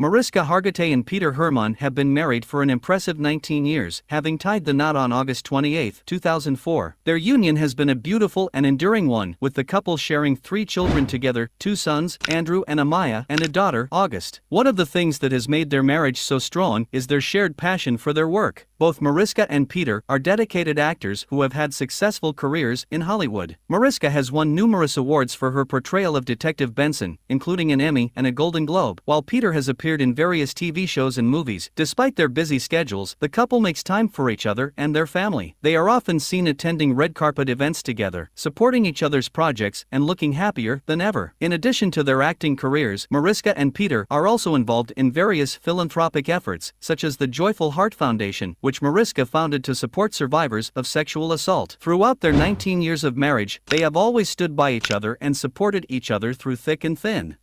Mariska Hargitay and Peter Hermann have been married for an impressive 19 years, having tied the knot on August 28, 2004. Their union has been a beautiful and enduring one, with the couple sharing three children together two sons, Andrew and Amaya, and a daughter, August. One of the things that has made their marriage so strong is their shared passion for their work. Both Mariska and Peter are dedicated actors who have had successful careers in Hollywood. Mariska has won numerous awards for her portrayal of Detective Benson, including an Emmy and a Golden Globe, while Peter has appeared in various TV shows and movies. Despite their busy schedules, the couple makes time for each other and their family. They are often seen attending red carpet events together, supporting each other's projects, and looking happier than ever. In addition to their acting careers, Mariska and Peter are also involved in various philanthropic efforts, such as the Joyful Heart Foundation, which Mariska founded to support survivors of sexual assault. Throughout their 19 years of marriage, they have always stood by each other and supported each other through thick and thin.